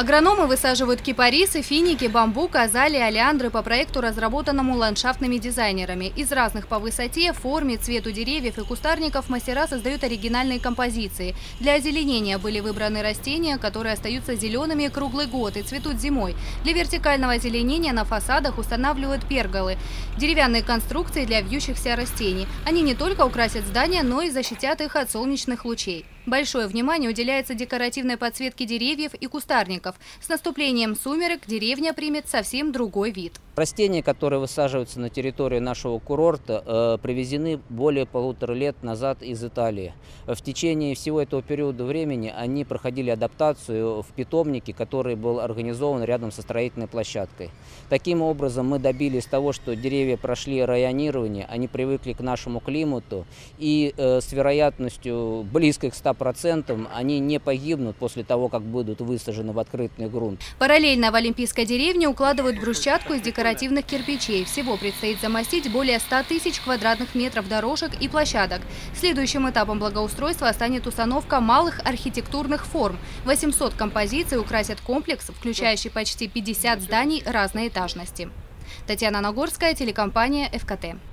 Агрономы высаживают кипарисы, финики, бамбук, азалии, олеандры по проекту, разработанному ландшафтными дизайнерами. Из разных по высоте, форме, цвету деревьев и кустарников мастера создают оригинальные композиции. Для озеленения были выбраны растения, которые остаются зелеными круглый год и цветут зимой. Для вертикального озеленения на фасадах устанавливают перголы – деревянные конструкции для вьющихся растений. Они не только украсят здания, но и защитят их от солнечных лучей. Большое внимание уделяется декоративной подсветке деревьев и кустарников. С наступлением сумерек деревня примет совсем другой вид. Растения, которые высаживаются на территории нашего курорта, э, привезены более полутора лет назад из Италии. В течение всего этого периода времени они проходили адаптацию в питомнике, который был организован рядом со строительной площадкой. Таким образом, мы добились того, что деревья прошли районирование, они привыкли к нашему климату и э, с вероятностью близкой к 100% они не погибнут после того, как будут высажены в открытый грунт. Параллельно в Олимпийской деревне укладывают брусчатку из декоративных декоративных кирпичей. Всего предстоит замостить более 100 тысяч квадратных метров дорожек и площадок. Следующим этапом благоустройства станет установка малых архитектурных форм. 800 композиций украсят комплекс, включающий почти 50 зданий разной этажности. Татьяна Нагорская, телекомпания «ФКТ».